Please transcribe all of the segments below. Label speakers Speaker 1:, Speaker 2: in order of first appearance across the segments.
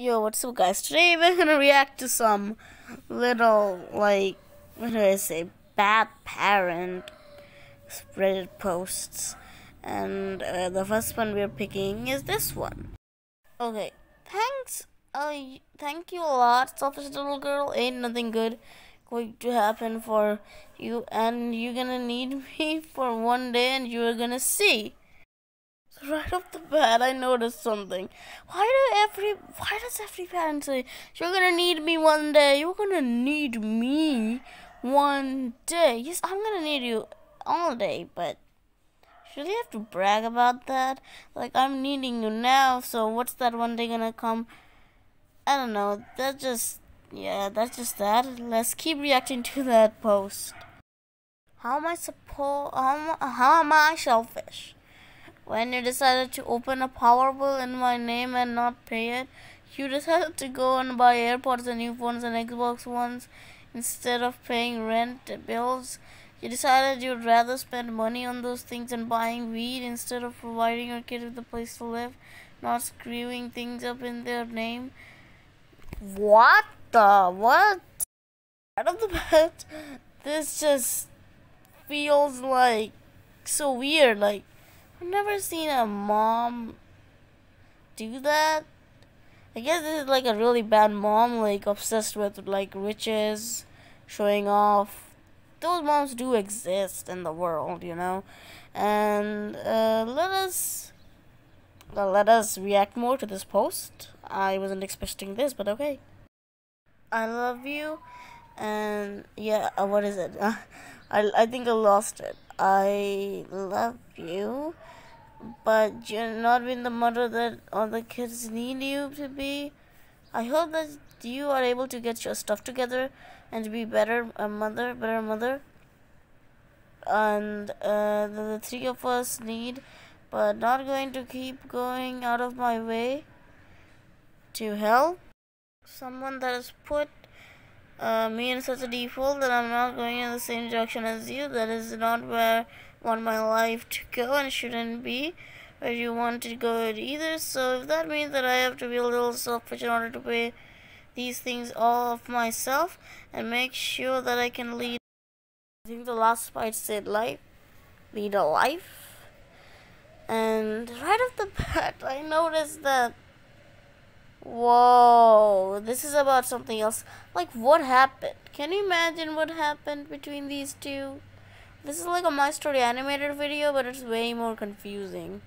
Speaker 1: Yo, what's up, guys? Today we're gonna react to some little, like, what do I say, bad parent Reddit posts. And uh, the first one we're picking is this one. Okay, thanks. Uh, thank you a lot, selfish little girl. Ain't nothing good going to happen for you, and you're gonna need me for one day, and you're gonna see. Right off the bat, I noticed something. Why do every why does every parent say you're gonna need me one day? You're gonna need me one day. Yes, I'm gonna need you all day, but should you have to brag about that? Like I'm needing you now, so what's that one day gonna come? I don't know. That's just yeah, that's just that. Let's keep reacting to that post. How am I supposed? How, how am I selfish? When you decided to open a power bill in my name and not pay it, you decided to go and buy AirPods and new phones and Xbox Ones instead of paying rent bills. You decided you'd rather spend money on those things than buying weed instead of providing your kid with a place to live, not screwing things up in their name. What the what? Out of the bed, this just feels like so weird. Like I've never seen a mom do that. I guess this is like a really bad mom, like obsessed with like riches, showing off. Those moms do exist in the world, you know. And uh, let us let us react more to this post. I wasn't expecting this, but okay. I love you, and yeah, uh, what is it? I I think I lost it. I love you but you're not being the mother that all the kids need you to be. I hope that you are able to get your stuff together and be better a mother, better mother. And uh, the, the three of us need, but not going to keep going out of my way to help someone that has put uh, me in such a default that I'm not going in the same direction as you. That is not where I want my life to go and shouldn't be where you want to go either. So if that means that I have to be a little selfish in order to pay these things all of myself and make sure that I can lead. I think the last part said life, lead a life. And right off the bat, I noticed that Whoa, this is about something else. Like, what happened? Can you imagine what happened between these two? This is like a My Story animated video, but it's way more confusing.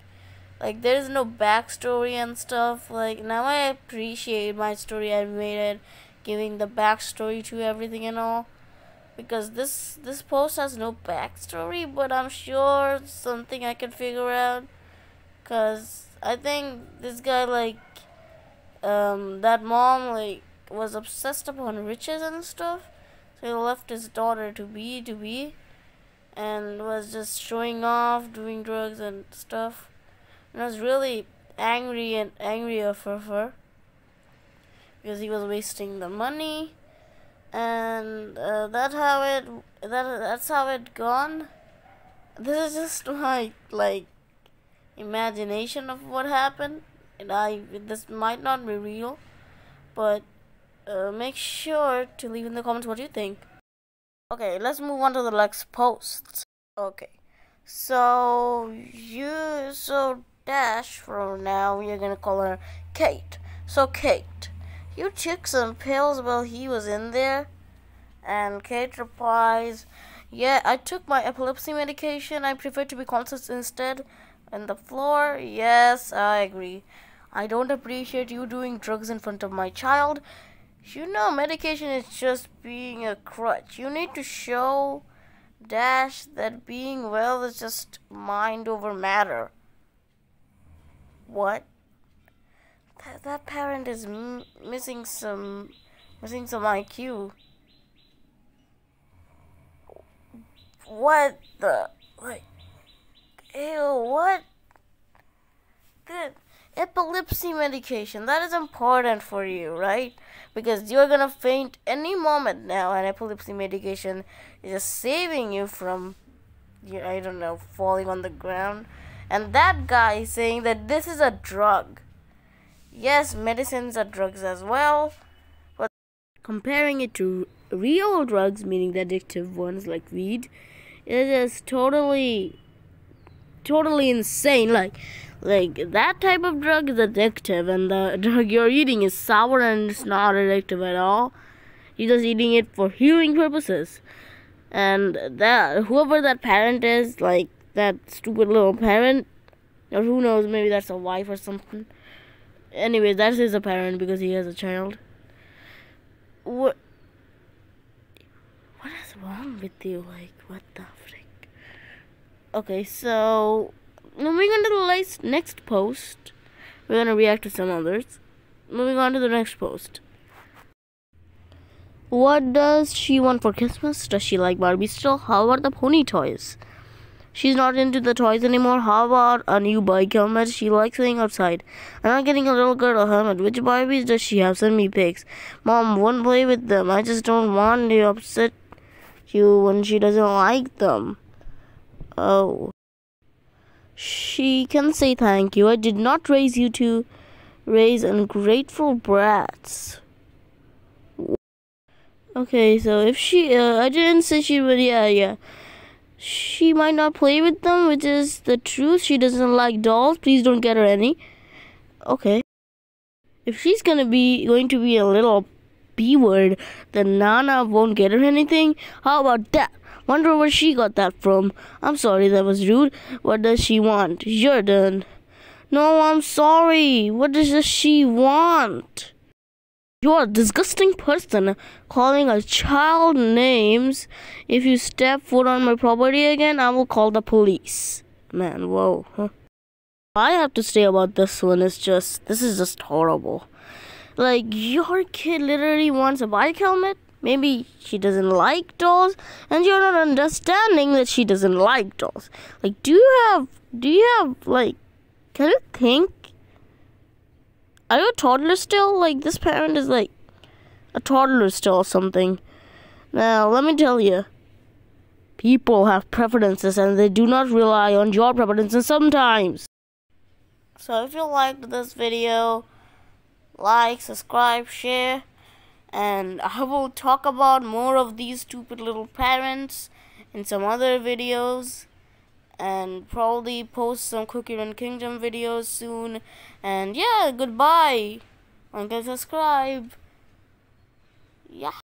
Speaker 1: Like, there's no backstory and stuff. Like, now I appreciate My Story animated, giving the backstory to everything and all. Because this this post has no backstory, but I'm sure something I can figure out. Cause I think this guy like, um, that mom like was obsessed upon riches and stuff. So he left his daughter to be to be and was just showing off, doing drugs and stuff. And I was really angry and angrier for her because he was wasting the money, and uh, that's how it that that's how it gone. This is just my like imagination of what happened, and I this might not be real, but uh, make sure to leave in the comments what you think. Okay, let's move on to the next post. Okay, so you, so Dash, from now we're gonna call her Kate. So, Kate, you took some pills while he was in there? And Kate replies, Yeah, I took my epilepsy medication. I prefer to be conscious instead. And the floor, yes, I agree. I don't appreciate you doing drugs in front of my child. You know, medication is just being a crutch. You need to show Dash that being well is just mind over matter. What? That, that parent is missing some missing some IQ. What the like? Ew! What? Good epilepsy medication. That is important for you, right? Because you're gonna faint any moment now, and epilepsy medication is just saving you from, I don't know, falling on the ground. And that guy is saying that this is a drug. yes, medicines are drugs as well, but comparing it to real drugs, meaning the addictive ones like weed, it is totally, totally insane. Like, like that type of drug is addictive, and the drug you're eating is sour and it's not addictive at all. You're just eating it for healing purposes, and that whoever that parent is, like that stupid little parent, or who knows, maybe that's a wife or something. Anyway, that is a parent because he has a child. What? What is wrong with you? Like, what the frick? Okay, so moving on to the last, next post, we're gonna react to some others. Moving on to the next post. What does she want for Christmas? Does she like Barbie still? How about the pony toys? She's not into the toys anymore. How about a new bike helmet? She likes playing outside. I'm not getting a little girl a helmet. Which Barbies does she have? Send me pics. Mom, won't play with them. I just don't want to upset you when she doesn't like them. Oh. She can say thank you. I did not raise you to raise ungrateful brats. Okay, so if she, uh, I didn't say she would, yeah, yeah she might not play with them, which is the truth. She doesn't like dolls. Please don't get her any. Okay. If she's gonna be going to be a little B word, then Nana won't get her anything. How about that? Wonder where she got that from. I'm sorry, that was rude. What does she want? Jordan. No, I'm sorry. What does she want? You're a disgusting person calling a child names. If you step foot on my property again, I will call the police. Man, whoa. Huh? I have to say about this one is just, this is just horrible. Like, your kid literally wants a bike helmet? Maybe she doesn't like dolls, and you're not understanding that she doesn't like dolls. Like, do you have, do you have, like, can you think are you a toddler still? Like, this parent is like a toddler still or something. Now, let me tell you. People have preferences and they do not rely on your preferences sometimes. So if you liked this video, like, subscribe, share, and I will talk about more of these stupid little parents in some other videos and probably post some Cookie Run Kingdom videos soon. And yeah, goodbye. And subscribe. Yeah.